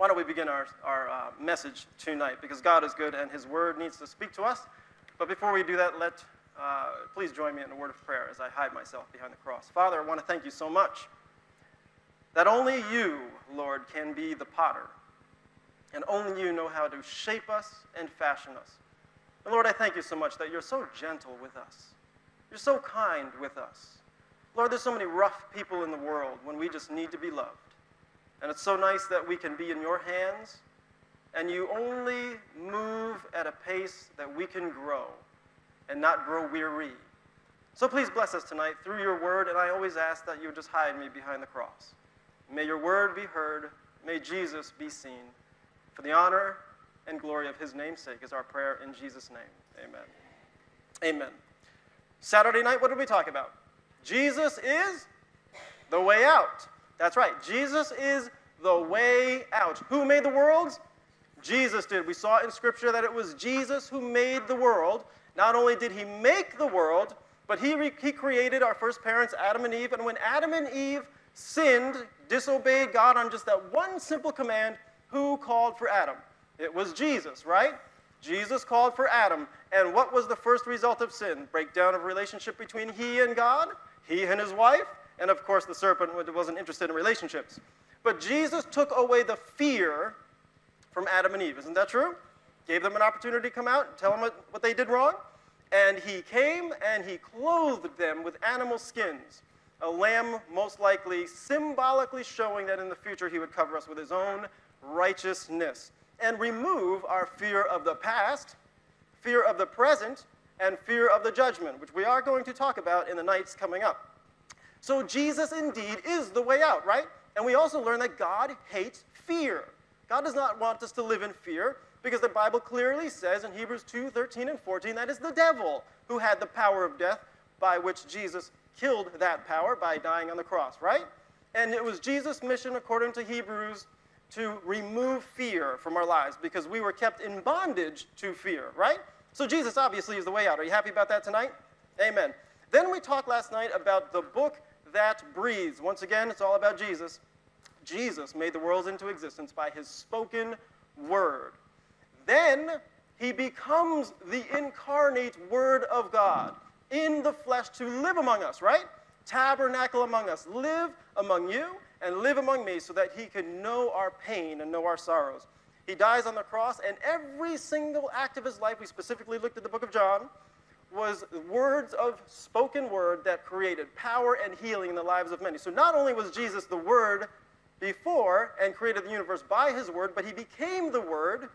Why don't we begin our, our uh, message tonight? Because God is good and His Word needs to speak to us. But before we do that, let uh, please join me in a word of prayer as I hide myself behind the cross. Father, I want to thank you so much that only you, Lord, can be the potter, and only you know how to shape us and fashion us. And Lord, I thank you so much that you're so gentle with us. You're so kind with us. Lord, there's so many rough people in the world when we just need to be loved. And it's so nice that we can be in your hands, and you only move at a pace that we can grow and not grow weary. So please bless us tonight through your word, and I always ask that you would just hide me behind the cross. May your word be heard, may Jesus be seen. For the honor and glory of his namesake is our prayer in Jesus' name. Amen. Amen. Saturday night, what did we talk about? Jesus is the way out. That's right. Jesus is the way out. Who made the worlds? Jesus did. We saw in Scripture that it was Jesus who made the world. Not only did he make the world, but he, re- he created our first parents, Adam and Eve. And when Adam and Eve sinned, disobeyed God on just that one simple command, who called for Adam? It was Jesus, right? Jesus called for Adam, and what was the first result of sin? Breakdown of relationship between he and God, he and his wife, and of course the serpent wasn't interested in relationships. But Jesus took away the fear from Adam and Eve. Isn't that true? Gave them an opportunity to come out and tell them what, what they did wrong. And he came and he clothed them with animal skins. A lamb, most likely, symbolically showing that in the future he would cover us with his own righteousness and remove our fear of the past, fear of the present, and fear of the judgment, which we are going to talk about in the nights coming up. So Jesus indeed is the way out, right? And we also learn that God hates fear. God does not want us to live in fear because the Bible clearly says in Hebrews 2 13 and 14 that is the devil who had the power of death by which Jesus killed that power by dying on the cross, right? And it was Jesus' mission, according to Hebrews, to remove fear from our lives because we were kept in bondage to fear, right? So Jesus obviously is the way out. Are you happy about that tonight? Amen. Then we talked last night about the book that breathes. Once again, it's all about Jesus. Jesus made the worlds into existence by his spoken word. Then he becomes the incarnate word of God in the flesh to live among us, right? Tabernacle among us, live among you and live among me so that he can know our pain and know our sorrows. He dies on the cross, and every single act of his life, we specifically looked at the book of John, was words of spoken word that created power and healing in the lives of many. So not only was Jesus the word before and created the universe by his word, but he became the word.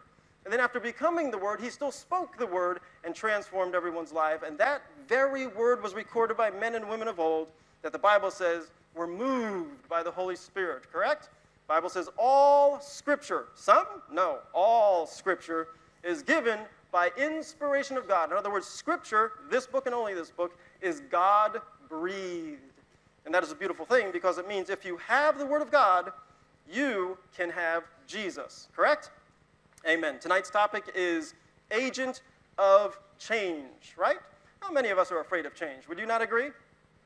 And then after becoming the word, he still spoke the word and transformed everyone's life. And that very word was recorded by men and women of old that the Bible says were moved by the Holy Spirit, correct? Bible says all scripture, some? No, all scripture is given by inspiration of God. In other words, scripture, this book and only this book, is God breathed. And that is a beautiful thing because it means if you have the Word of God, you can have Jesus, correct? Amen. Tonight's topic is agent of change, right? How many of us are afraid of change? Would you not agree?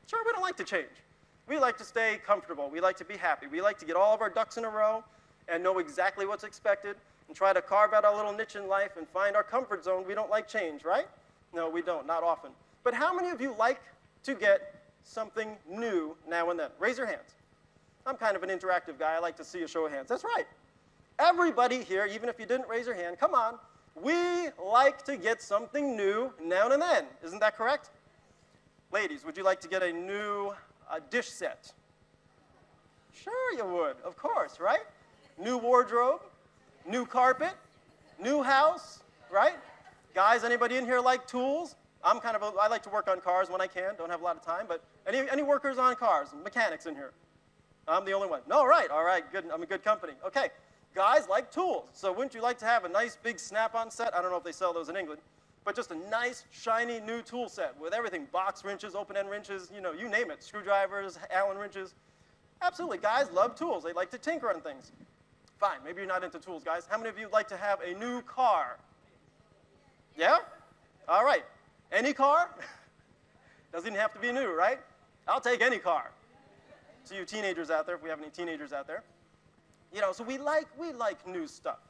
Sure, we don't like to change. We like to stay comfortable. We like to be happy. We like to get all of our ducks in a row and know exactly what's expected and try to carve out our little niche in life and find our comfort zone. We don't like change, right? No, we don't, not often. But how many of you like to get something new now and then? Raise your hands. I'm kind of an interactive guy. I like to see a show of hands. That's right. Everybody here, even if you didn't raise your hand, come on. We like to get something new now and then. Isn't that correct? Ladies, would you like to get a new a dish set? Sure, you would, of course, right? New wardrobe, new carpet, new house, right? Guys, anybody in here like tools? I'm kind of, a, I like to work on cars when I can, don't have a lot of time, but any, any workers on cars, mechanics in here? I'm the only one. No, right, all right, good, I'm a good company. Okay, guys like tools, so wouldn't you like to have a nice big snap-on set? I don't know if they sell those in England but just a nice, shiny new tool set with everything box wrenches, open end wrenches, you know, you name it, screwdrivers, Allen wrenches. Absolutely, guys love tools. They like to tinker on things. Fine, maybe you're not into tools, guys. How many of you would like to have a new car? Yeah? All right. Any car? Doesn't have to be new, right? I'll take any car. So you teenagers out there, if we have any teenagers out there. You know, so we like, we like new stuff.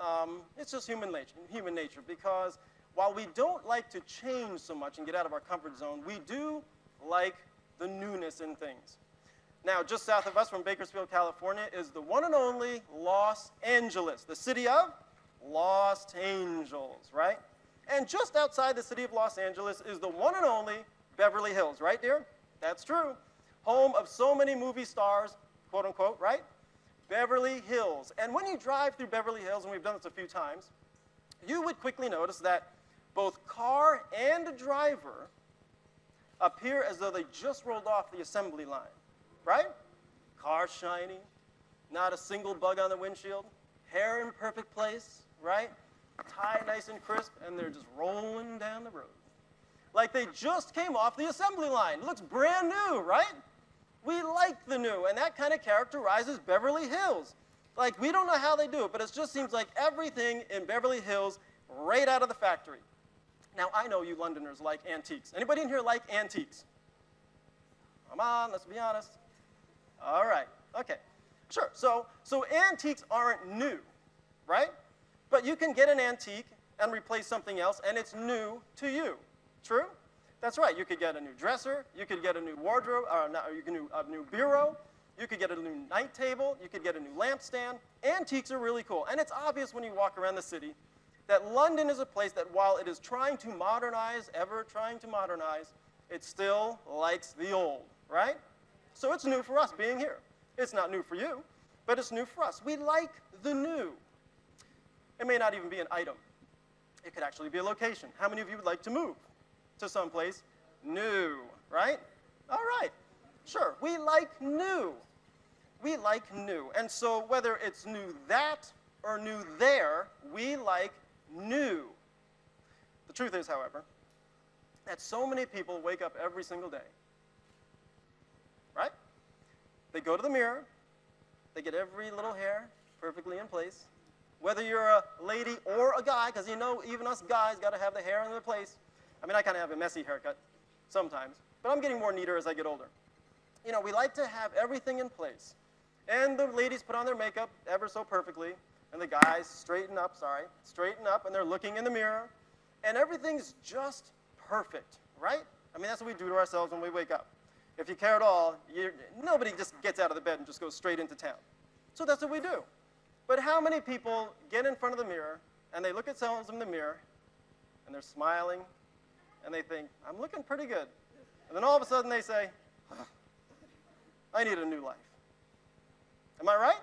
Um, it's just human nature, human nature because while we don't like to change so much and get out of our comfort zone, we do like the newness in things. Now, just south of us from Bakersfield, California, is the one and only Los Angeles, the city of Lost Angels, right? And just outside the city of Los Angeles is the one and only Beverly Hills, right, dear? That's true. Home of so many movie stars, quote unquote, right? Beverly Hills. And when you drive through Beverly Hills, and we've done this a few times, you would quickly notice that both car and driver appear as though they just rolled off the assembly line, right? Car shiny, not a single bug on the windshield, hair in perfect place, right? Tie nice and crisp, and they're just rolling down the road. Like they just came off the assembly line. Looks brand new, right? We like the new, and that kind of characterizes Beverly Hills. Like, we don't know how they do it, but it just seems like everything in Beverly Hills right out of the factory. Now, I know you Londoners like antiques. Anybody in here like antiques? Come on, let's be honest. All right, okay. Sure, so, so antiques aren't new, right? But you can get an antique and replace something else, and it's new to you. True? That's right. You could get a new dresser, you could get a new wardrobe, or not, you could get a new bureau, you could get a new night table, you could get a new lampstand. Antiques are really cool. And it's obvious when you walk around the city that London is a place that while it is trying to modernize, ever trying to modernize, it still likes the old, right? So it's new for us being here. It's not new for you, but it's new for us. We like the new. It may not even be an item. It could actually be a location. How many of you would like to move to someplace new, right? All right. Sure, we like new. We like new. And so whether it's new that or new there, we like new. The truth is, however, that so many people wake up every single day? They go to the mirror, they get every little hair perfectly in place. Whether you're a lady or a guy, because you know even us guys got to have the hair in the place. I mean, I kind of have a messy haircut sometimes, but I'm getting more neater as I get older. You know, we like to have everything in place. And the ladies put on their makeup ever so perfectly, and the guys straighten up, sorry, straighten up, and they're looking in the mirror, and everything's just perfect, right? I mean, that's what we do to ourselves when we wake up. If you care at all, nobody just gets out of the bed and just goes straight into town. So that's what we do. But how many people get in front of the mirror and they look at themselves in the mirror and they're smiling and they think, I'm looking pretty good. And then all of a sudden they say, I need a new life. Am I right?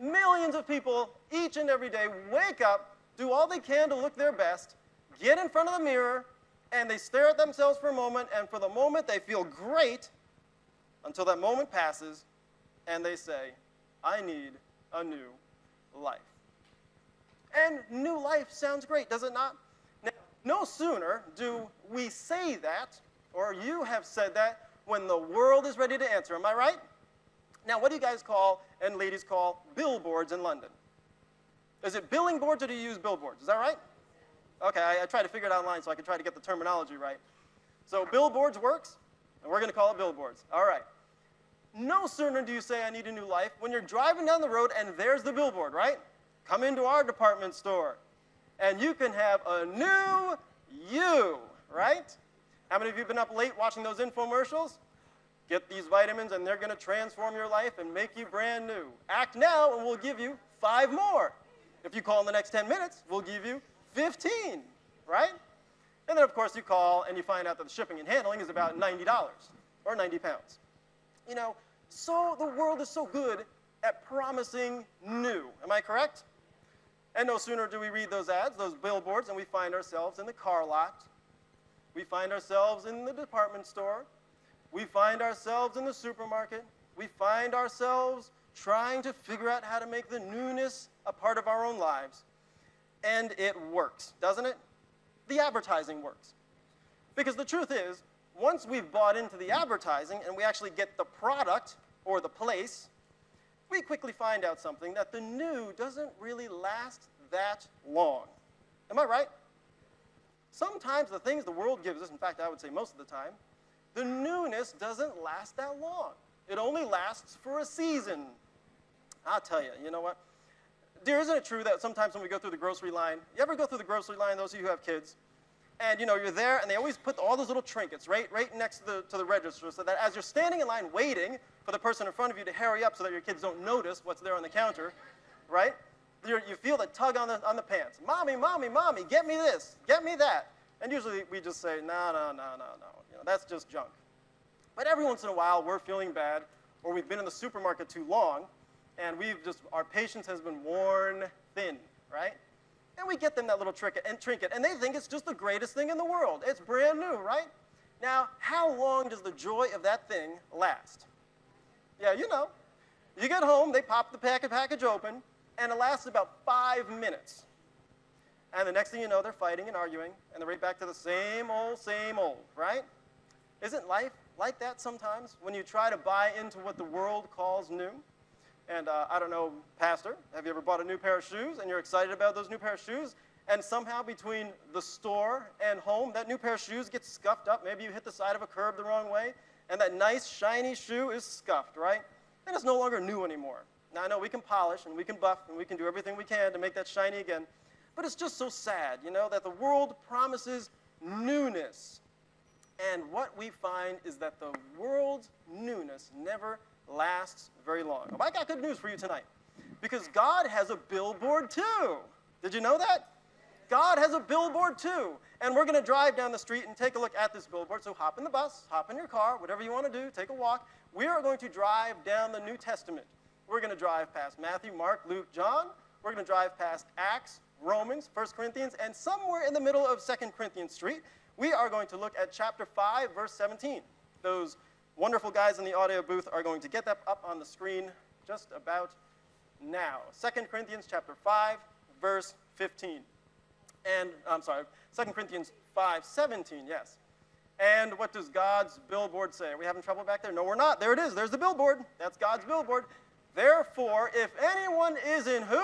Millions of people each and every day wake up, do all they can to look their best, get in front of the mirror, and they stare at themselves for a moment, and for the moment they feel great until that moment passes and they say, I need a new life. And new life sounds great, does it not? Now, no sooner do we say that, or you have said that, when the world is ready to answer. Am I right? Now, what do you guys call, and ladies call, billboards in London? Is it billing boards or do you use billboards? Is that right? Okay, I, I tried to figure it out online so I could try to get the terminology right. So billboards works, and we're going to call it billboards. All right. No sooner do you say, I need a new life, when you're driving down the road and there's the billboard, right? Come into our department store, and you can have a new you, right? How many of you have been up late watching those infomercials? Get these vitamins, and they're going to transform your life and make you brand new. Act now, and we'll give you five more. If you call in the next 10 minutes, we'll give you 15, right? And then, of course, you call and you find out that the shipping and handling is about $90 or 90 pounds. You know, so the world is so good at promising new. Am I correct? And no sooner do we read those ads, those billboards, and we find ourselves in the car lot. We find ourselves in the department store. We find ourselves in the supermarket. We find ourselves trying to figure out how to make the newness a part of our own lives. And it works, doesn't it? The advertising works. Because the truth is, once we've bought into the advertising and we actually get the product or the place, we quickly find out something that the new doesn't really last that long. Am I right? Sometimes the things the world gives us, in fact, I would say most of the time, the newness doesn't last that long. It only lasts for a season. I'll tell you, you know what? Dear, isn't it true that sometimes when we go through the grocery line, you ever go through the grocery line, those of you who have kids, and you know you're there and they always put all those little trinkets right, right next to the, to the register so that as you're standing in line waiting for the person in front of you to hurry up so that your kids don't notice what's there on the counter, right? You're, you feel the tug on the, on the pants. Mommy, mommy, mommy, get me this, get me that. And usually we just say, no, no, no, no, no. You know, that's just junk. But every once in a while we're feeling bad or we've been in the supermarket too long and we've just, our patience has been worn thin, right? And we get them that little trinket and trinket, and they think it's just the greatest thing in the world. It's brand new, right? Now, how long does the joy of that thing last? Yeah, you know. You get home, they pop the packet package open, and it lasts about five minutes. And the next thing you know, they're fighting and arguing, and they're right back to the same old, same old, right? Isn't life like that sometimes when you try to buy into what the world calls new? And uh, I don't know, Pastor, have you ever bought a new pair of shoes and you're excited about those new pair of shoes? And somehow between the store and home, that new pair of shoes gets scuffed up. Maybe you hit the side of a curb the wrong way, and that nice, shiny shoe is scuffed, right? And it's no longer new anymore. Now, I know we can polish and we can buff and we can do everything we can to make that shiny again. But it's just so sad, you know, that the world promises newness. And what we find is that the world's newness never lasts very long. I got good news for you tonight because God has a billboard too. Did you know that? God has a billboard too. And we're going to drive down the street and take a look at this billboard. So hop in the bus, hop in your car, whatever you want to do, take a walk. We are going to drive down the New Testament. We're going to drive past Matthew, Mark, Luke, John. We're going to drive past Acts, Romans, 1 Corinthians, and somewhere in the middle of 2 Corinthians Street, we are going to look at chapter 5, verse 17. Those wonderful guys in the audio booth are going to get that up on the screen just about now. 2 Corinthians chapter 5, verse 15. And I'm sorry, 2 Corinthians 5, 17, yes. And what does God's billboard say? Are we having trouble back there? No, we're not. There it is. There's the billboard. That's God's billboard. Therefore, if anyone is in who?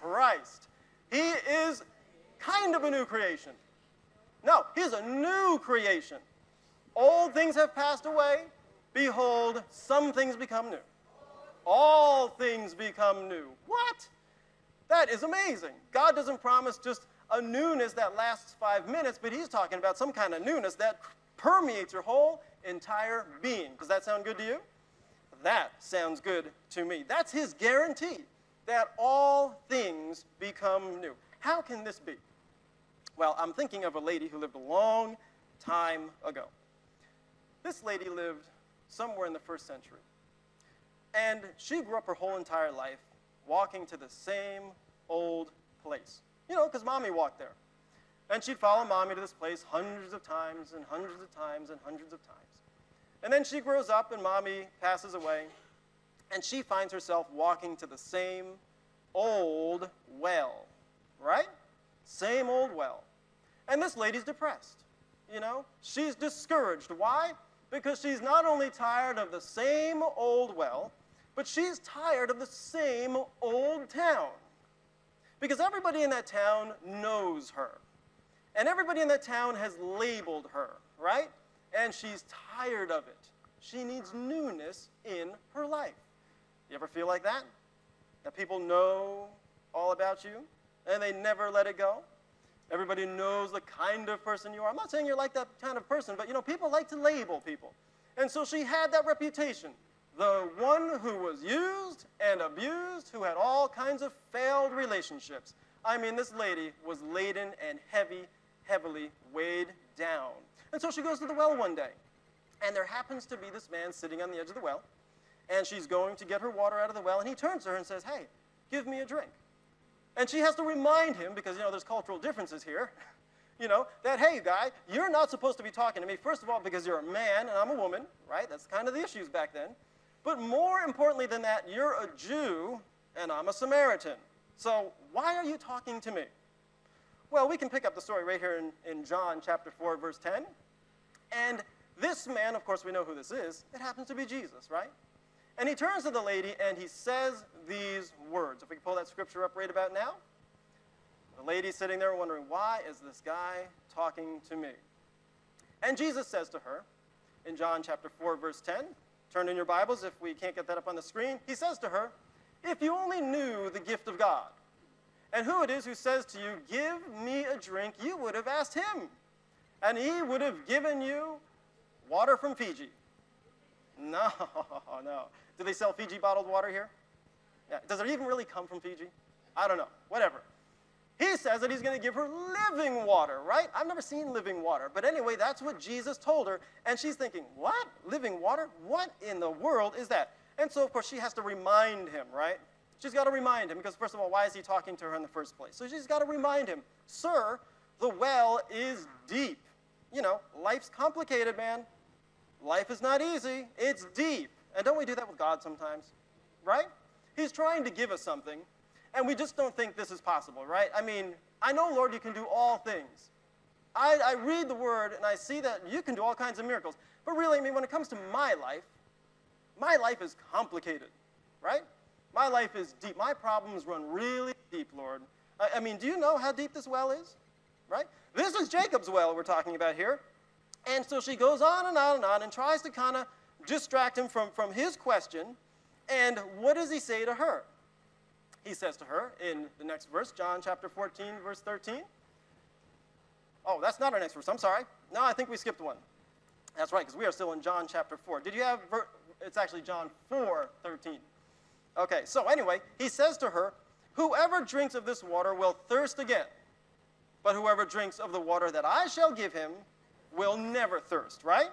Christ. He is kind of a new creation. No, he's a new creation. Old things have passed away. Behold, some things become new. All things become new. What? That is amazing. God doesn't promise just a newness that lasts five minutes, but He's talking about some kind of newness that permeates your whole entire being. Does that sound good to you? That sounds good to me. That's His guarantee that all things become new. How can this be? Well, I'm thinking of a lady who lived a long time ago. This lady lived somewhere in the first century. And she grew up her whole entire life walking to the same old place. You know, because mommy walked there. And she'd follow mommy to this place hundreds of times and hundreds of times and hundreds of times. And then she grows up and mommy passes away. And she finds herself walking to the same old well, right? Same old well. And this lady's depressed. You know, she's discouraged. Why? Because she's not only tired of the same old well, but she's tired of the same old town. Because everybody in that town knows her. And everybody in that town has labeled her, right? And she's tired of it. She needs newness in her life. You ever feel like that? That people know all about you and they never let it go? Everybody knows the kind of person you are. I'm not saying you're like that kind of person, but you know, people like to label people. And so she had that reputation the one who was used and abused, who had all kinds of failed relationships. I mean, this lady was laden and heavy, heavily weighed down. And so she goes to the well one day, and there happens to be this man sitting on the edge of the well, and she's going to get her water out of the well, and he turns to her and says, Hey, give me a drink. And she has to remind him, because, you know, there's cultural differences here, you know, that, hey, guy, you're not supposed to be talking to me, first of all, because you're a man and I'm a woman, right? That's kind of the issues back then. But more importantly than that, you're a Jew and I'm a Samaritan. So why are you talking to me? Well, we can pick up the story right here in, in John chapter 4, verse 10. And this man, of course, we know who this is. It happens to be Jesus, right? And he turns to the lady and he says these words. If we can pull that scripture up right about now. The lady's sitting there wondering, why is this guy talking to me? And Jesus says to her in John chapter 4, verse 10, Turn in your Bibles if we can't get that up on the screen. He says to her, If you only knew the gift of God and who it is who says to you, Give me a drink, you would have asked him, and he would have given you water from Fiji. No, no. Do they sell Fiji bottled water here? Yeah. Does it even really come from Fiji? I don't know. Whatever. He says that he's going to give her living water, right? I've never seen living water. But anyway, that's what Jesus told her. And she's thinking, what? Living water? What in the world is that? And so, of course, she has to remind him, right? She's got to remind him because, first of all, why is he talking to her in the first place? So she's got to remind him, Sir, the well is deep. You know, life's complicated, man. Life is not easy, it's deep. And don't we do that with God sometimes? Right? He's trying to give us something, and we just don't think this is possible, right? I mean, I know, Lord, you can do all things. I, I read the word and I see that you can do all kinds of miracles. But really, I mean, when it comes to my life, my life is complicated, right? My life is deep. My problems run really deep, Lord. I, I mean, do you know how deep this well is? Right? This is Jacob's well we're talking about here. And so she goes on and on and on and tries to kind of distract him from, from his question. And what does he say to her? he says to her in the next verse, John chapter 14, verse 13. Oh, that's not our next verse. I'm sorry. No, I think we skipped one. That's right, because we are still in John chapter 4. Did you have, ver- it's actually John 4, 13. Okay, so anyway, he says to her, Whoever drinks of this water will thirst again, but whoever drinks of the water that I shall give him will never thirst, right?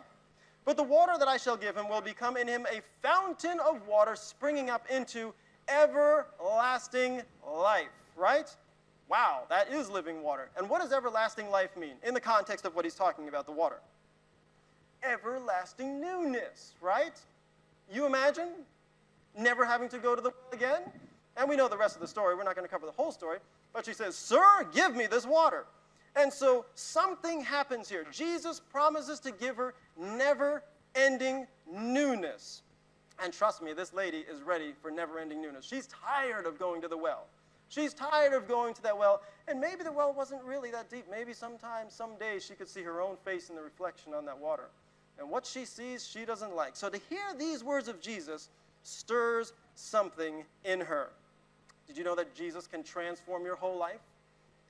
But the water that I shall give him will become in him a fountain of water springing up into everlasting life, right? Wow, that is living water. And what does everlasting life mean in the context of what he's talking about, the water? Everlasting newness, right? You imagine never having to go to the well again? And we know the rest of the story. We're not going to cover the whole story. But she says, Sir, give me this water. And so something happens here. Jesus promises to give her never ending newness. And trust me, this lady is ready for never ending newness. She's tired of going to the well. She's tired of going to that well. And maybe the well wasn't really that deep. Maybe sometime, someday, she could see her own face in the reflection on that water. And what she sees, she doesn't like. So to hear these words of Jesus stirs something in her. Did you know that Jesus can transform your whole life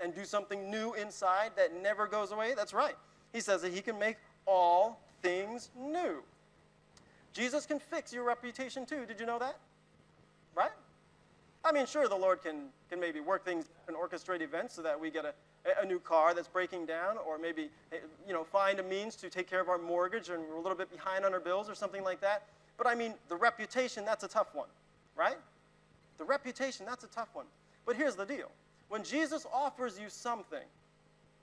and do something new inside that never goes away? That's right. He says that he can make all things new. Jesus can fix your reputation too. Did you know that? Right? I mean, sure, the Lord can, can maybe work things and orchestrate events so that we get a, a new car that's breaking down, or maybe eh, you know find a means to take care of our mortgage and we're a little bit behind on our bills or something like that. But I mean, the reputation, that's a tough one, right? The reputation, that's a tough one. But here's the deal when Jesus offers you something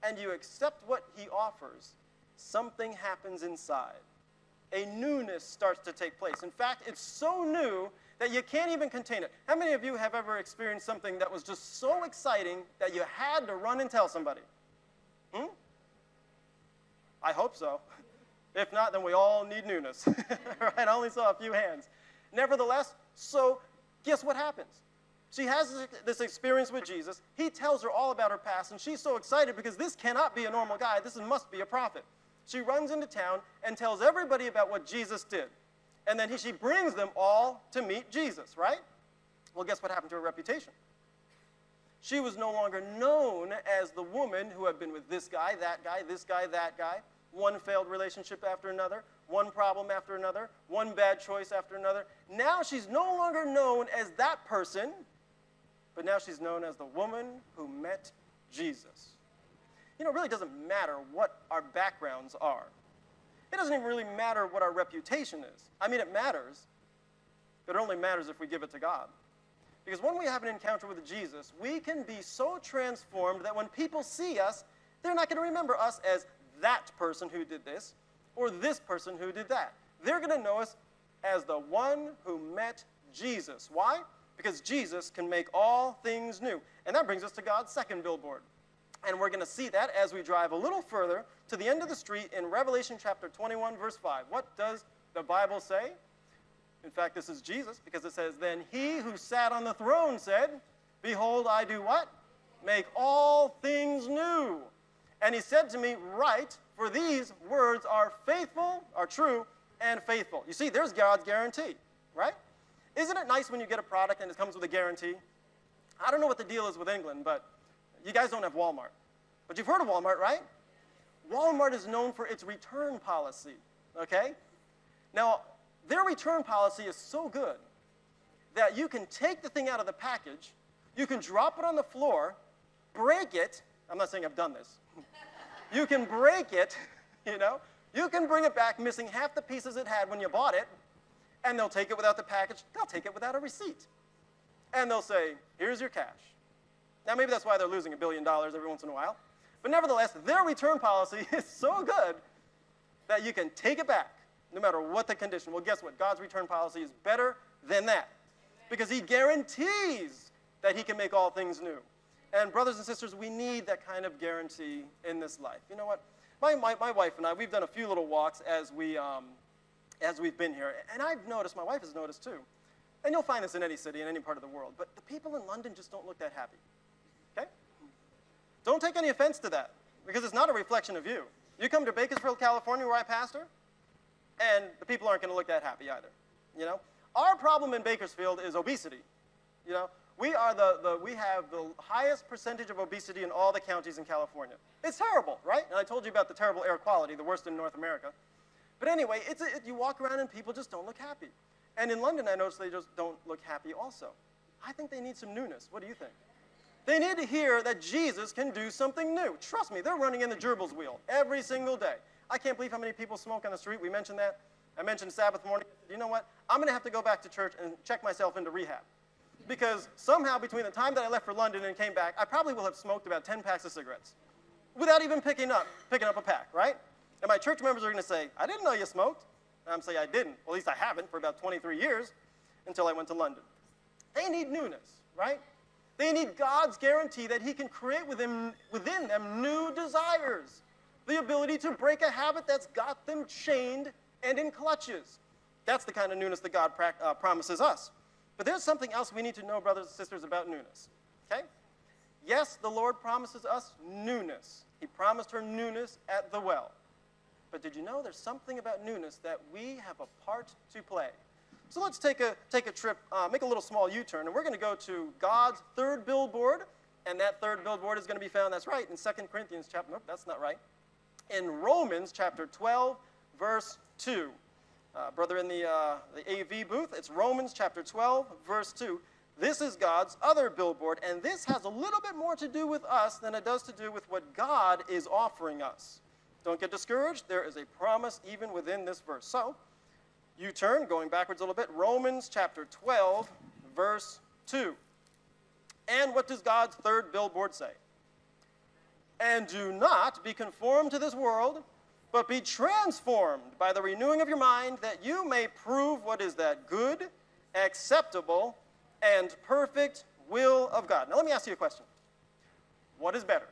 and you accept what he offers, something happens inside. A newness starts to take place. In fact, it's so new that you can't even contain it. How many of you have ever experienced something that was just so exciting that you had to run and tell somebody? Hmm? I hope so. If not, then we all need newness. right? I only saw a few hands. Nevertheless, so guess what happens? She has this experience with Jesus. He tells her all about her past, and she's so excited because this cannot be a normal guy. This must be a prophet. She runs into town and tells everybody about what Jesus did. And then he, she brings them all to meet Jesus, right? Well, guess what happened to her reputation? She was no longer known as the woman who had been with this guy, that guy, this guy, that guy, one failed relationship after another, one problem after another, one bad choice after another. Now she's no longer known as that person, but now she's known as the woman who met Jesus. You know, it really doesn't matter what our backgrounds are. It doesn't even really matter what our reputation is. I mean, it matters, but it only matters if we give it to God. Because when we have an encounter with Jesus, we can be so transformed that when people see us, they're not going to remember us as that person who did this or this person who did that. They're going to know us as the one who met Jesus. Why? Because Jesus can make all things new. And that brings us to God's second billboard. And we're going to see that as we drive a little further to the end of the street in Revelation chapter 21, verse 5. What does the Bible say? In fact, this is Jesus because it says, Then he who sat on the throne said, Behold, I do what? Make all things new. And he said to me, Write, for these words are faithful, are true, and faithful. You see, there's God's guarantee, right? Isn't it nice when you get a product and it comes with a guarantee? I don't know what the deal is with England, but you guys don't have Walmart. But you've heard of Walmart, right? Walmart is known for its return policy, okay? Now, their return policy is so good that you can take the thing out of the package, you can drop it on the floor, break it. I'm not saying I've done this. you can break it, you know. You can bring it back missing half the pieces it had when you bought it, and they'll take it without the package. They'll take it without a receipt. And they'll say, here's your cash. Now, maybe that's why they're losing a billion dollars every once in a while. But nevertheless, their return policy is so good that you can take it back no matter what the condition. Well, guess what? God's return policy is better than that because He guarantees that He can make all things new. And, brothers and sisters, we need that kind of guarantee in this life. You know what? My, my, my wife and I, we've done a few little walks as, we, um, as we've been here. And I've noticed, my wife has noticed too, and you'll find this in any city, in any part of the world, but the people in London just don't look that happy. Okay? Don't take any offense to that because it's not a reflection of you. You come to Bakersfield, California, where I pastor, and the people aren't going to look that happy either. You know, our problem in Bakersfield is obesity. You know, We, are the, the, we have the highest percentage of obesity in all the counties in California. It's terrible, right? And I told you about the terrible air quality, the worst in North America. But anyway, it's a, it, you walk around and people just don't look happy. And in London, I noticed they just don't look happy also. I think they need some newness. What do you think? They need to hear that Jesus can do something new. Trust me, they're running in the gerbils wheel every single day. I can't believe how many people smoke on the street. We mentioned that. I mentioned Sabbath morning. You know what? I'm going to have to go back to church and check myself into rehab. Because somehow, between the time that I left for London and came back, I probably will have smoked about 10 packs of cigarettes without even picking up, picking up a pack, right? And my church members are going to say, I didn't know you smoked. And I'm saying, I didn't. Well, at least I haven't for about 23 years until I went to London. They need newness, right? They need God's guarantee that He can create within, within them new desires, the ability to break a habit that's got them chained and in clutches. That's the kind of newness that God uh, promises us. But there's something else we need to know, brothers and sisters, about newness. Okay? Yes, the Lord promises us newness. He promised her newness at the well. But did you know there's something about newness that we have a part to play? So let's take a, take a trip, uh, make a little small U turn, and we're going to go to God's third billboard. And that third billboard is going to be found, that's right, in 2 Corinthians chapter, nope, that's not right. In Romans chapter 12, verse 2. Uh, brother in the, uh, the AV booth, it's Romans chapter 12, verse 2. This is God's other billboard, and this has a little bit more to do with us than it does to do with what God is offering us. Don't get discouraged. There is a promise even within this verse. So, you turn, going backwards a little bit, Romans chapter 12, verse 2. And what does God's third billboard say? And do not be conformed to this world, but be transformed by the renewing of your mind, that you may prove what is that good, acceptable, and perfect will of God. Now, let me ask you a question What is better,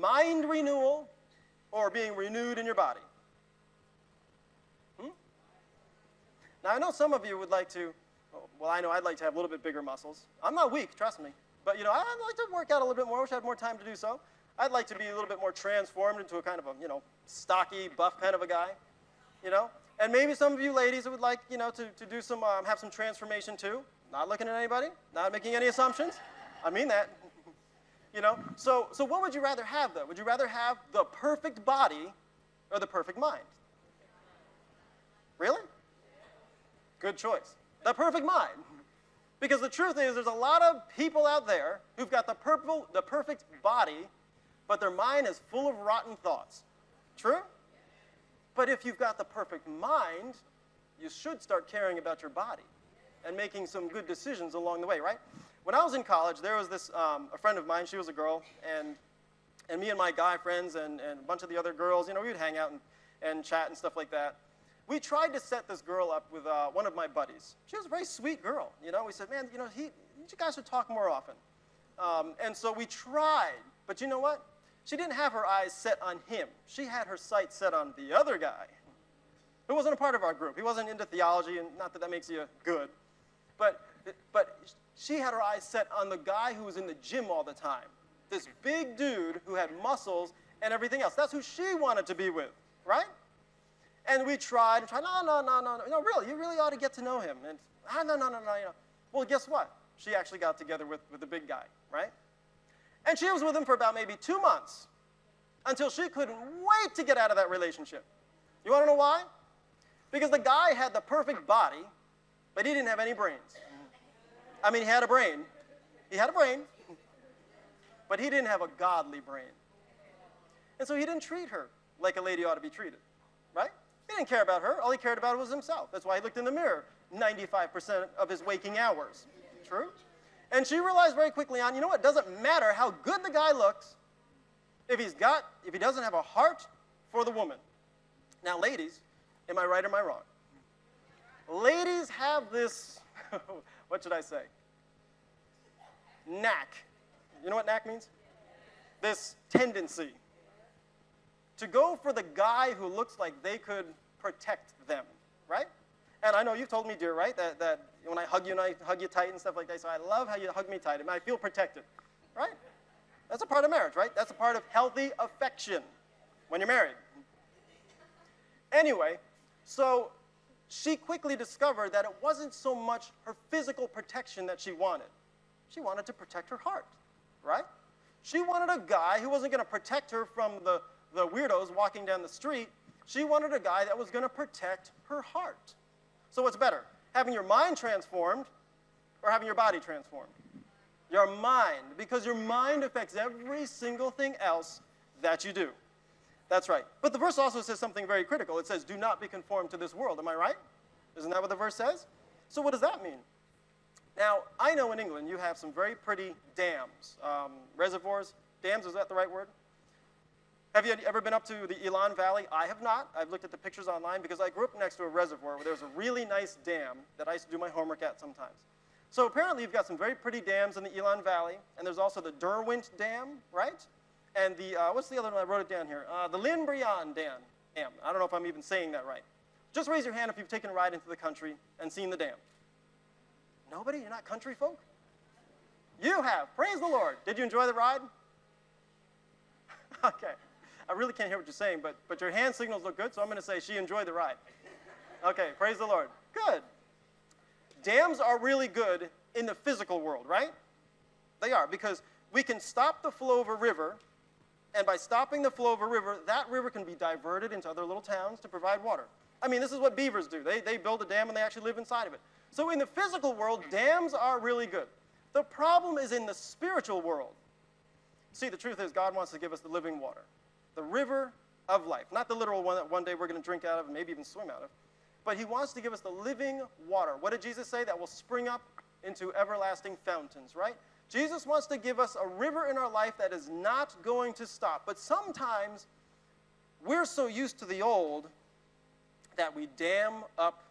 mind renewal or being renewed in your body? Hmm? Now, I know some of you would like to, well, I know I'd like to have a little bit bigger muscles. I'm not weak, trust me. But, you know, I'd like to work out a little bit more. I wish I had more time to do so. I'd like to be a little bit more transformed into a kind of a, you know, stocky, buff kind of a guy, you know? And maybe some of you ladies would like, you know, to, to do some, um, have some transformation too. Not looking at anybody, not making any assumptions. I mean that. You know? So, so what would you rather have though? Would you rather have the perfect body or the perfect mind? Really? Good choice. The perfect mind. Because the truth is, there's a lot of people out there who've got the, purple, the perfect body, but their mind is full of rotten thoughts. True? But if you've got the perfect mind, you should start caring about your body and making some good decisions along the way, right? When I was in college, there was this, um, a friend of mine, she was a girl, and, and me and my guy friends and, and a bunch of the other girls, you know, we would hang out and, and chat and stuff like that. We tried to set this girl up with uh, one of my buddies. She was a very sweet girl, you know. We said, man, you know, he, you guys should talk more often. Um, and so we tried, but you know what? She didn't have her eyes set on him. She had her sight set on the other guy, who wasn't a part of our group. He wasn't into theology, and not that that makes you good. But, but she had her eyes set on the guy who was in the gym all the time. This big dude who had muscles and everything else. That's who she wanted to be with, right? And we tried and tried, no, no, no, no, no, really, you really ought to get to know him. And, ah, no, no, no, no, you know. Well, guess what? She actually got together with, with the big guy, right? And she was with him for about maybe two months until she couldn't wait to get out of that relationship. You want to know why? Because the guy had the perfect body, but he didn't have any brains. I mean, he had a brain. He had a brain, but he didn't have a godly brain. And so he didn't treat her like a lady ought to be treated, right? He didn't care about her. All he cared about was himself. That's why he looked in the mirror 95% of his waking hours. True? And she realized very quickly on, you know what, it doesn't matter how good the guy looks if he's got, if he doesn't have a heart for the woman. Now, ladies, am I right or am I wrong? Ladies have this, what should I say? Knack. You know what knack means? This tendency to go for the guy who looks like they could protect them, right? And I know you've told me, dear, right, that, that when I hug you and I hug you tight and stuff like that, so I love how you hug me tight and I feel protected, right? That's a part of marriage, right? That's a part of healthy affection when you're married. Anyway, so she quickly discovered that it wasn't so much her physical protection that she wanted. She wanted to protect her heart, right? She wanted a guy who wasn't going to protect her from the, the weirdos walking down the street. She wanted a guy that was going to protect her heart. So, what's better, having your mind transformed or having your body transformed? Your mind, because your mind affects every single thing else that you do. That's right. But the verse also says something very critical. It says, Do not be conformed to this world. Am I right? Isn't that what the verse says? So, what does that mean? Now, I know in England you have some very pretty dams, um, reservoirs. Dams, is that the right word? Have you ever been up to the Elan Valley? I have not. I've looked at the pictures online because I grew up next to a reservoir where there was a really nice dam that I used to do my homework at sometimes. So apparently you've got some very pretty dams in the Elan Valley, and there's also the Derwent Dam, right? And the, uh, what's the other one? I wrote it down here. Uh, the Llyn Brianne Dam. Dam. I don't know if I'm even saying that right. Just raise your hand if you've taken a ride into the country and seen the dam. Nobody? You're not country folk? You have. Praise the Lord. Did you enjoy the ride? okay. I really can't hear what you're saying, but, but your hand signals look good, so I'm going to say she enjoyed the ride. Okay, praise the Lord. Good. Dams are really good in the physical world, right? They are, because we can stop the flow of a river, and by stopping the flow of a river, that river can be diverted into other little towns to provide water. I mean, this is what beavers do. They, they build a dam and they actually live inside of it. So in the physical world, dams are really good. The problem is in the spiritual world. See, the truth is, God wants to give us the living water, the river of life. Not the literal one that one day we're going to drink out of and maybe even swim out of, but He wants to give us the living water. What did Jesus say? That will spring up into everlasting fountains, right? Jesus wants to give us a river in our life that is not going to stop. But sometimes we're so used to the old that we dam up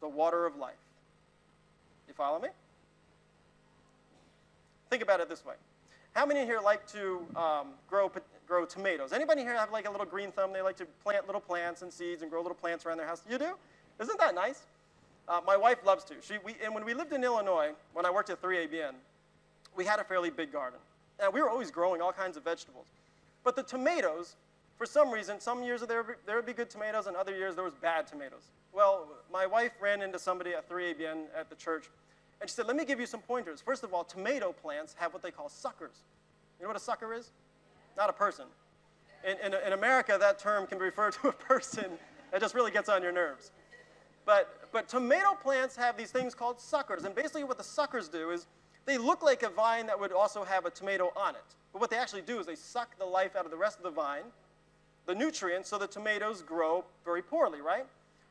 the water of life. You follow me? Think about it this way. How many here like to um, grow, grow tomatoes? Anybody here have like a little green thumb? They like to plant little plants and seeds and grow little plants around their house? You do? Isn't that nice? Uh, my wife loves to. She, we, and when we lived in Illinois, when I worked at 3ABN, we had a fairly big garden. And we were always growing all kinds of vegetables. But the tomatoes, for some reason, some years there would, be, there would be good tomatoes, and other years there was bad tomatoes. Well, my wife ran into somebody at 3ABN at the church, and she said, let me give you some pointers. First of all, tomato plants have what they call suckers. You know what a sucker is? Not a person. In, in, in America, that term can refer to a person that just really gets on your nerves. But, but tomato plants have these things called suckers, and basically what the suckers do is they look like a vine that would also have a tomato on it. But what they actually do is they suck the life out of the rest of the vine, the nutrients, so the tomatoes grow very poorly, right?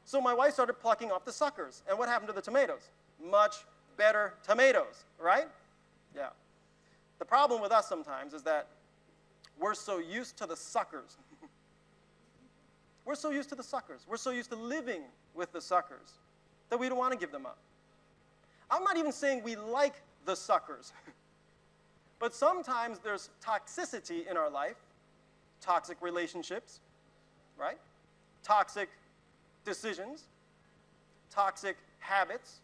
So my wife started plucking off the suckers. And what happened to the tomatoes? Much better tomatoes, right? Yeah. The problem with us sometimes is that we're so used to the suckers. we're so used to the suckers. We're so used to living with the suckers that we don't want to give them up. I'm not even saying we like the suckers, but sometimes there's toxicity in our life, toxic relationships, right? Toxic decisions, toxic habits,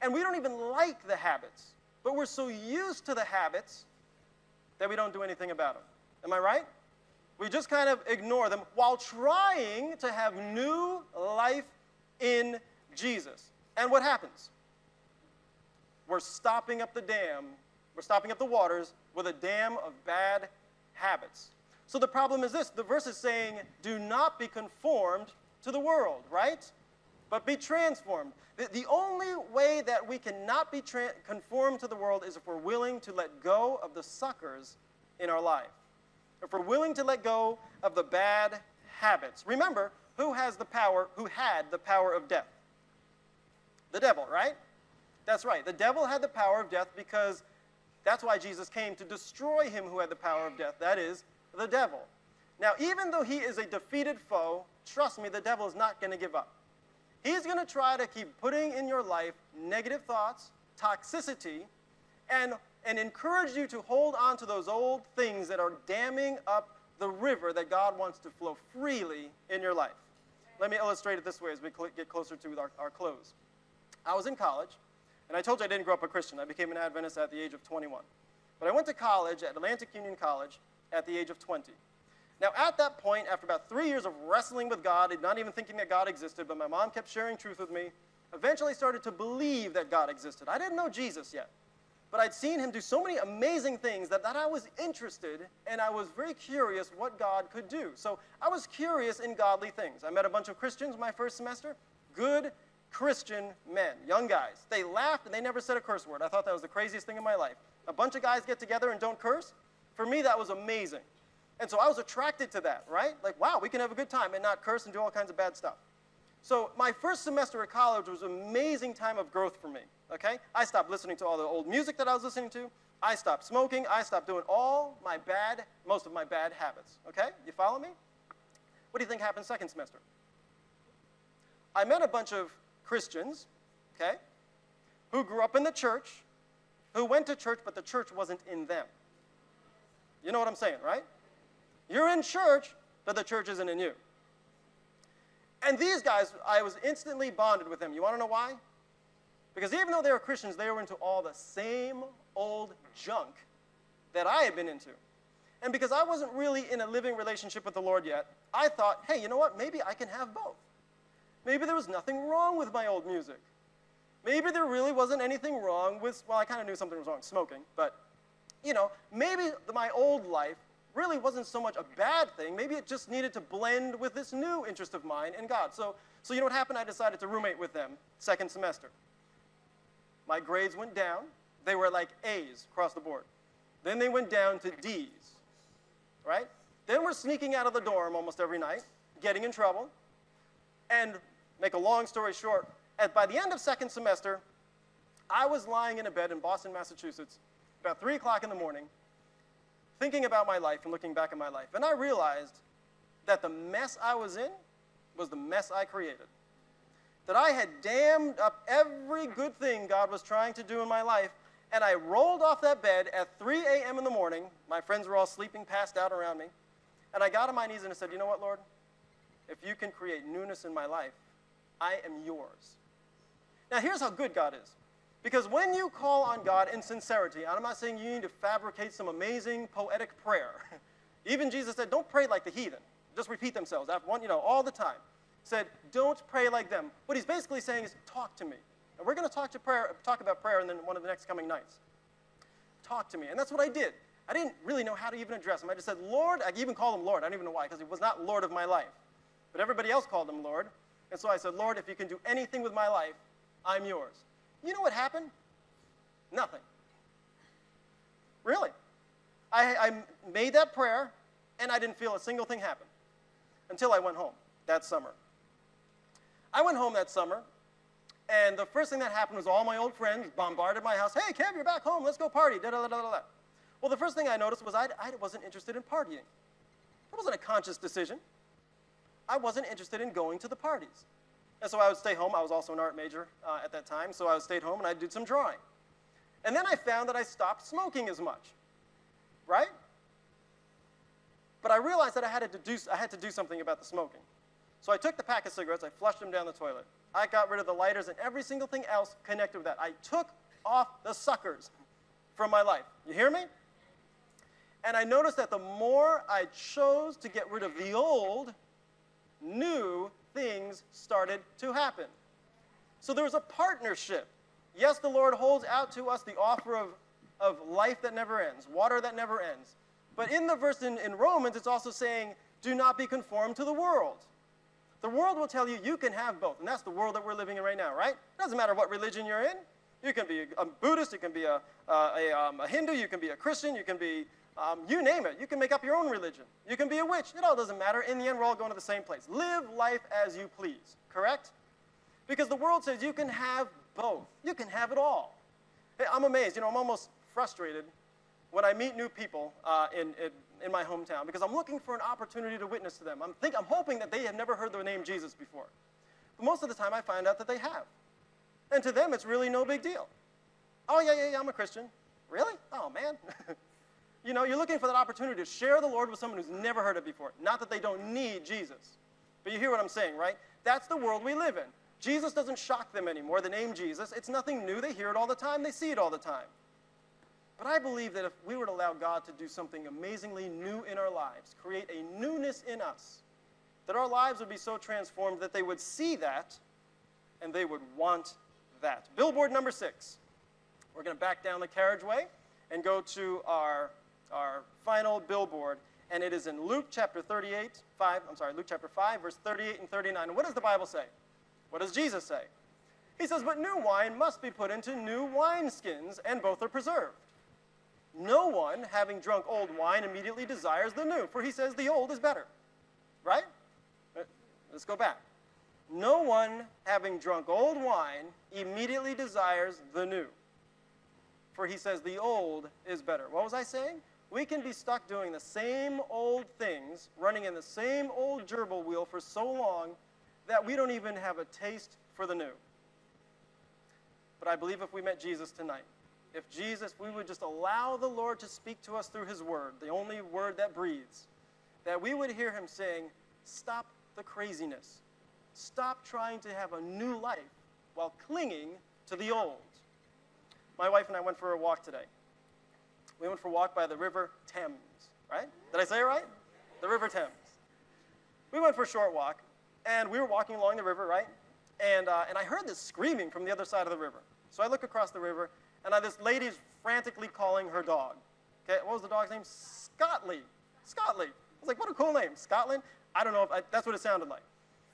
and we don't even like the habits, but we're so used to the habits that we don't do anything about them. Am I right? We just kind of ignore them while trying to have new life in Jesus. And what happens? We're stopping up the dam, we're stopping up the waters with a dam of bad habits. So the problem is this the verse is saying, do not be conformed to the world, right? But be transformed. The, the only way that we cannot be tra- conformed to the world is if we're willing to let go of the suckers in our life. If we're willing to let go of the bad habits. Remember, who has the power, who had the power of death? The devil, right? That's right. The devil had the power of death because that's why Jesus came to destroy him who had the power of death. That is, the devil. Now, even though he is a defeated foe, trust me, the devil is not going to give up. He's going to try to keep putting in your life negative thoughts, toxicity, and, and encourage you to hold on to those old things that are damming up the river that God wants to flow freely in your life. Let me illustrate it this way as we get closer to our, our close. I was in college, and I told you I didn't grow up a Christian. I became an Adventist at the age of 21. But I went to college at Atlantic Union College at the age of 20. Now, at that point, after about three years of wrestling with God and not even thinking that God existed, but my mom kept sharing truth with me, eventually started to believe that God existed. I didn't know Jesus yet. but I'd seen him do so many amazing things that, that I was interested and I was very curious what God could do. So I was curious in godly things. I met a bunch of Christians my first semester, good Christian men, young guys. They laughed and they never said a curse word. I thought that was the craziest thing in my life. A bunch of guys get together and don't curse. For me, that was amazing. And so I was attracted to that, right? Like, wow, we can have a good time and not curse and do all kinds of bad stuff. So my first semester at college was an amazing time of growth for me, okay? I stopped listening to all the old music that I was listening to. I stopped smoking. I stopped doing all my bad, most of my bad habits, okay? You follow me? What do you think happened second semester? I met a bunch of Christians, okay, who grew up in the church, who went to church, but the church wasn't in them. You know what I'm saying, right? You're in church, but the church isn't in you. And these guys, I was instantly bonded with them. You want to know why? Because even though they were Christians, they were into all the same old junk that I had been into. And because I wasn't really in a living relationship with the Lord yet, I thought, hey, you know what? Maybe I can have both. Maybe there was nothing wrong with my old music. Maybe there really wasn't anything wrong with, well, I kind of knew something was wrong smoking, but, you know, maybe my old life really wasn't so much a bad thing. Maybe it just needed to blend with this new interest of mine in God. So, so you know what happened? I decided to roommate with them second semester. My grades went down. They were like A's across the board. Then they went down to D's, right? Then we're sneaking out of the dorm almost every night, getting in trouble. And make a long story short, at, by the end of second semester, I was lying in a bed in Boston, Massachusetts, about 3 o'clock in the morning, thinking about my life and looking back at my life. And I realized that the mess I was in was the mess I created. That I had dammed up every good thing God was trying to do in my life, and I rolled off that bed at 3 a.m. in the morning. My friends were all sleeping, passed out around me. And I got on my knees and I said, You know what, Lord? If you can create newness in my life, I am yours. Now, here's how good God is. Because when you call on God in sincerity, and I'm not saying you need to fabricate some amazing poetic prayer. Even Jesus said, don't pray like the heathen. Just repeat themselves you know, all the time. Said, don't pray like them. What he's basically saying is, talk to me. And we're going to talk to prayer, talk about prayer in one of the next coming nights. Talk to me. And that's what I did. I didn't really know how to even address him. I just said, Lord. I even called him Lord. I don't even know why, because he was not Lord of my life. But everybody else called him Lord. And so I said, Lord, if you can do anything with my life, I'm yours. You know what happened? Nothing. Really. I, I made that prayer, and I didn't feel a single thing happen until I went home that summer. I went home that summer, and the first thing that happened was all my old friends bombarded my house. Hey, Kev, you're back home. Let's go party. Da, da, da, da, da. Well, the first thing I noticed was I, I wasn't interested in partying. It wasn't a conscious decision. I wasn't interested in going to the parties. And so I would stay home. I was also an art major uh, at that time, so I would stay home and I'd do some drawing. And then I found that I stopped smoking as much, right? But I realized that I had to do, I had to do something about the smoking. So I took the pack of cigarettes, I flushed them down the toilet. I got rid of the lighters and every single thing else connected with that. I took off the suckers from my life. You hear me? And I noticed that the more I chose to get rid of the old, new things started to happen. So there was a partnership. Yes, the Lord holds out to us the offer of, of life that never ends, water that never ends. But in the verse in, in Romans, it's also saying, do not be conformed to the world. The world will tell you you can have both, and that's the world that we're living in right now, right? It doesn't matter what religion you're in. You can be a Buddhist, you can be a, a, um, a Hindu, you can be a Christian, you can be um, you name it. You can make up your own religion. You can be a witch. It all doesn't matter. In the end, we're all going to the same place. Live life as you please, correct? Because the world says you can have both. You can have it all. I'm amazed. You know, I'm almost frustrated when I meet new people uh, in, in, in, my hometown because I'm looking for an opportunity to witness to them. I'm, think, I'm hoping that they have never heard the name Jesus before. But most of the time, I find out that they have. And to them, it's really no big deal. Oh, yeah, yeah, yeah, I'm a Christian. Really? Oh, man. You know, you're looking for that opportunity to share the Lord with someone who's never heard it before. Not that they don't need Jesus. But you hear what I'm saying, right? That's the world we live in. Jesus doesn't shock them anymore, the name Jesus. It's nothing new. They hear it all the time, they see it all the time. But I believe that if we were to allow God to do something amazingly new in our lives, create a newness in us, that our lives would be so transformed that they would see that and they would want that. Billboard number six We're going to back down the carriageway and go to our, our final billboard. And it is in Luke chapter 38, 5, I'm sorry, Luke chapter 5, verse 38 and 39. And what does the Bible say? What does Jesus say? He says, But new wine must be put into new wineskins, and both are preserved. No one, having drunk old wine, immediately desires the new, for he says the old is better. Right? Uh, Let's go back. No one, having drunk old wine, immediately desires the new, for he says the old is better. What was I saying? We can be stuck doing the same old things, running in the same old gerbil wheel for so long that we don't even have a taste for the new. But I believe if we met Jesus tonight, if Jesus, we would just allow the Lord to speak to us through his word, the only word that breathes, that we would hear him saying, Stop the craziness. Stop trying to have a new life while clinging to the old. My wife and I went for a walk today. We went for a walk by the River Thames, right? Did I say it right? The River Thames. We went for a short walk, and we were walking along the river, right? And, uh, and I heard this screaming from the other side of the river. So I look across the river, and uh, this lady's frantically calling her dog. Okay, what was the dog's name? Scotley. Scotley. I was like, what a cool name. Scotland? I don't know if I, that's what it sounded like.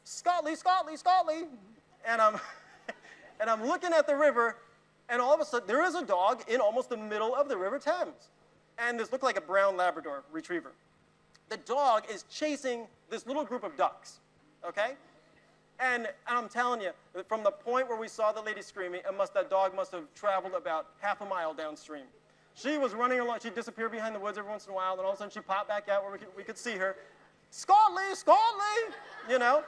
Scotley, Scotley, Scotley. And I'm, and I'm looking at the river, and all of a sudden, there is a dog in almost the middle of the River Thames. And this looked like a brown Labrador retriever. The dog is chasing this little group of ducks, okay? And, and I'm telling you, from the point where we saw the lady screaming, it must, that dog must have traveled about half a mile downstream. She was running along, she'd disappear behind the woods every once in a while, and all of a sudden she'd pop back out where we could, we could see her. Scotley, Scotley! You know?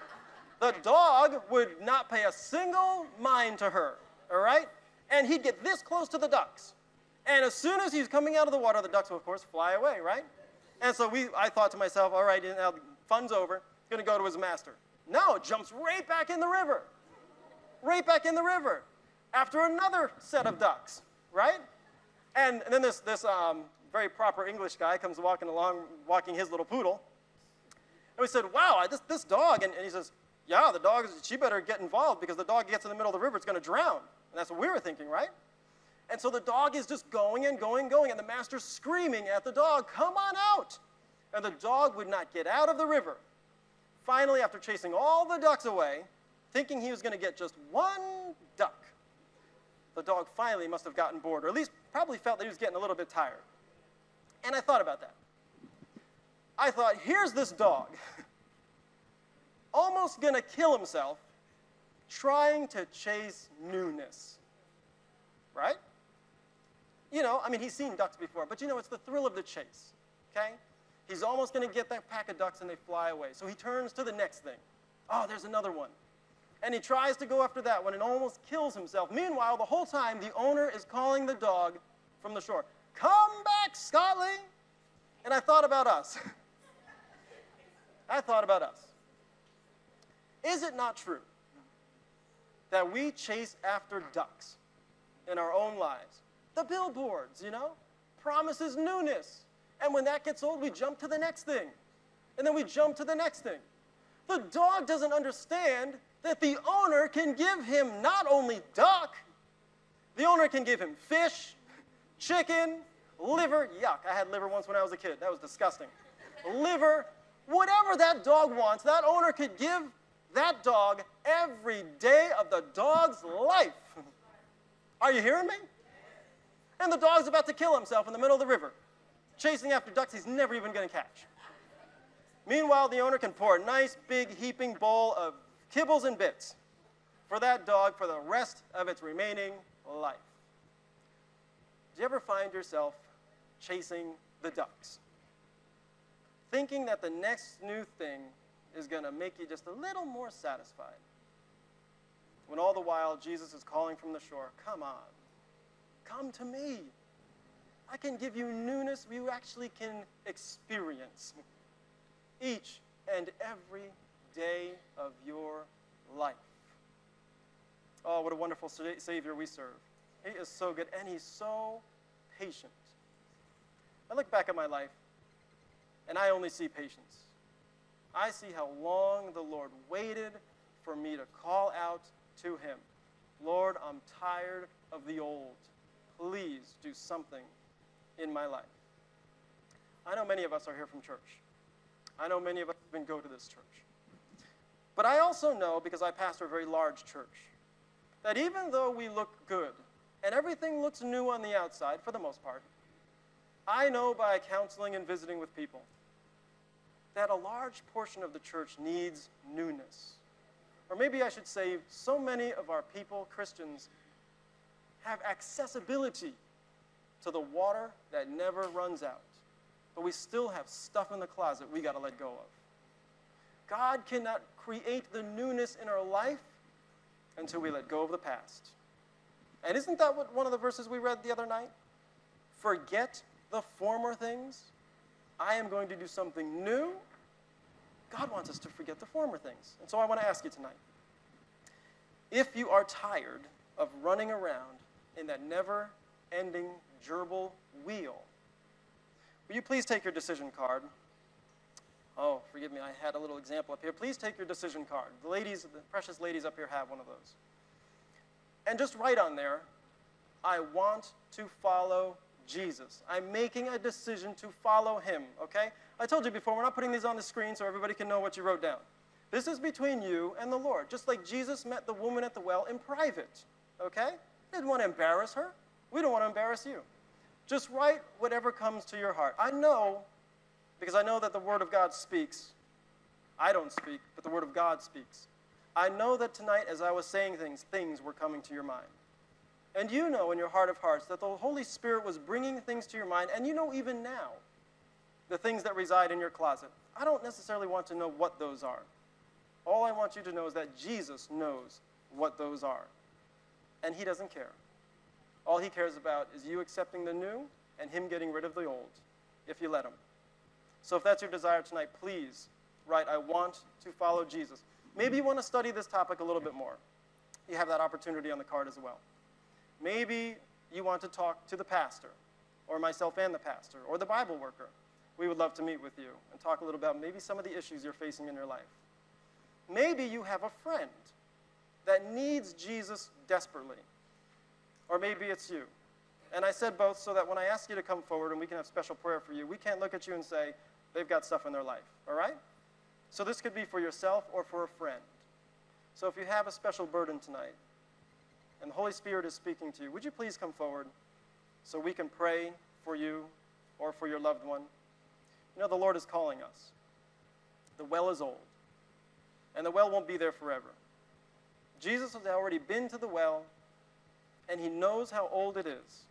The dog would not pay a single mind to her, all right? And he'd get this close to the ducks. And as soon as he's coming out of the water, the ducks will, of course, fly away, right? And so we, I thought to myself, all right, now fun's over. He's going to go to his master. No, it jumps right back in the river. Right back in the river. After another set of ducks, right? And, and then this, this um, very proper English guy comes walking along, walking his little poodle. And we said, wow, this, this dog, and, and he says, yeah, the dog, she better get involved because the dog gets in the middle of the river, it's going to drown. And that's what we were thinking, right? And so the dog is just going and going and going, and the master's screaming at the dog, come on out. And the dog would not get out of the river. Finally, after chasing all the ducks away, thinking he was going to get just one duck, the dog finally must have gotten bored, or at least probably felt that he was getting a little bit tired. And I thought about that. I thought, here's this dog, almost going to kill himself trying to chase newness. Right? You know, I mean, he's seen ducks before, but you know, it's the thrill of the chase. Okay? He's almost going to get that pack of ducks and they fly away. So he turns to the next thing. Oh, there's another one. And he tries to go after that one and almost kills himself. Meanwhile, the whole time, the owner is calling the dog from the shore Come back, Scotty! And I thought about us. I thought about us. Is it not true that we chase after ducks in our own lives? The billboards, you know, promises newness. And when that gets old, we jump to the next thing. And then we jump to the next thing. The dog doesn't understand that the owner can give him not only duck, the owner can give him fish, chicken, liver. Yuck, I had liver once when I was a kid. That was disgusting. liver, whatever that dog wants, that owner could give that dog every day of the dog's life. Are you hearing me? And the dog's about to kill himself in the middle of the river, chasing after ducks he's never even going to catch. Meanwhile, the owner can pour a nice big heaping bowl of kibbles and bits for that dog for the rest of its remaining life. Do you ever find yourself chasing the ducks? Thinking that the next new thing is going to make you just a little more satisfied. When all the while Jesus is calling from the shore, come on, come to me. I can give you newness you actually can experience each and every day of your life. Oh, what a wonderful Savior we serve. He is so good and He's so patient. I look back at my life and I only see patience. I see how long the Lord waited for me to call out to Him Lord, I'm tired of the old. please do something in my life. I know many of us are here from church. I know many of us even go to this church. But I also know, because I pastor a very large church, that even though we look good and everything looks new on the outside, for the most part, I know by counseling and visiting with people that a large portion of the church needs newness. Or maybe I should say, so many of our people, Christians, have accessibility to the water that never runs out. But we still have stuff in the closet we got to let go of. God cannot create the newness in our life until we let go of the past. And isn't that what one of the verses we read the other night? Forget the former things. I am going to do something new. God wants us to forget the former things. And so I want to ask you tonight if you are tired of running around in that never ending gerbil wheel, will you please take your decision card? Oh, forgive me, I had a little example up here. Please take your decision card. The ladies, the precious ladies up here have one of those. And just write on there, I want to follow Jesus. I'm making a decision to follow him, okay? I told you before, we're not putting these on the screen so everybody can know what you wrote down. This is between you and the Lord, just like Jesus met the woman at the well in private, okay? Didn't want to embarrass her. We don't want to embarrass you. Just write whatever comes to your heart. I know, because I know that the Word of God speaks. I don't speak, but the Word of God speaks. I know that tonight, as I was saying things, things were coming to your mind. And you know in your heart of hearts that the Holy Spirit was bringing things to your mind, and you know even now the things that reside in your closet. I don't necessarily want to know what those are. All I want you to know is that Jesus knows what those are, and He doesn't care. All He cares about is you accepting the new and Him getting rid of the old, if you let Him. So if that's your desire tonight, please write, I want to follow Jesus. Maybe you want to study this topic a little bit more. You have that opportunity on the card as well. Maybe you want to talk to the pastor, or myself and the pastor, or the Bible worker. We would love to meet with you and talk a little about maybe some of the issues you're facing in your life. Maybe you have a friend that needs Jesus desperately, or maybe it's you. And I said both so that when I ask you to come forward and we can have special prayer for you, we can't look at you and say, they've got stuff in their life, all right? So this could be for yourself or for a friend. So if you have a special burden tonight, and the Holy Spirit is speaking to you, would you please come forward so we can pray for you or for your loved one? You know, the Lord is calling us. The well is old, and the well won't be there forever. Jesus has already been to the well, and he knows how old it is.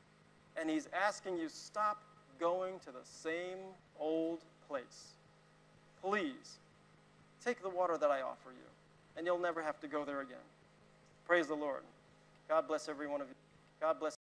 And he's asking you, stop going to the same old place. Please, take the water that I offer you, and you'll never have to go there again. Praise the Lord. God bless every one of you. God bless.